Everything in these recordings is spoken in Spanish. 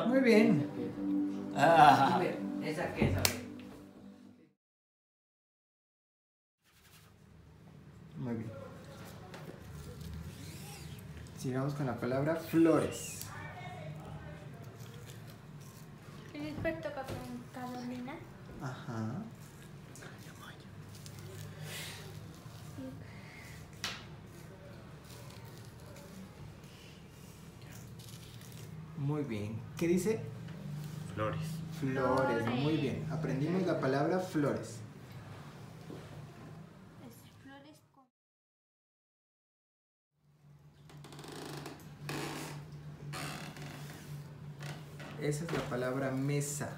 Listo. Muy bien. Ah. ¿Esa qué es? A ver. Muy bien. Sigamos con la palabra flores. Con Carolina. Ajá. Muy bien. ¿Qué dice? Flores. Flores. Muy bien. Aprendimos la palabra flores. Es flores con... Esa es la palabra mesa.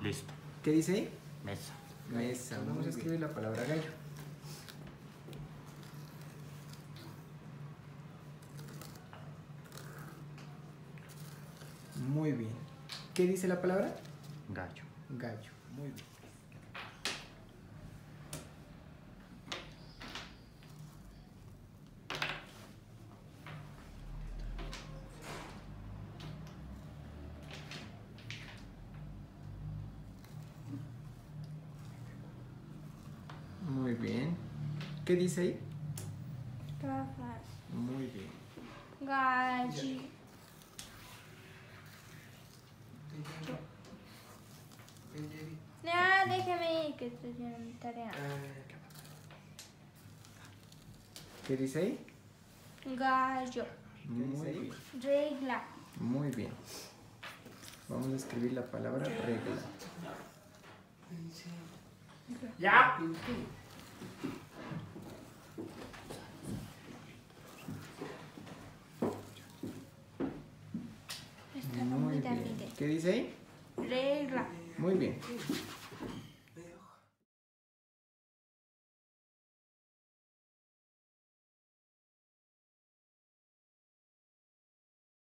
Listo. ¿Qué dice ahí? Mesa. Mesa. Vamos a escribir la palabra gallo. Muy bien. ¿Qué dice la palabra? Gallo. Gallo. Muy bien. Muy bien. ¿Qué dice ahí? Gafas. Muy bien. Galli. Que estoy haciendo mi tarea. ¿Qué dice ahí? Gallo. Muy bien. Regla. Muy bien. Vamos a escribir la palabra regla. ¡Ya! Muy bien. ¿Qué dice ahí? Regla. Muy bien.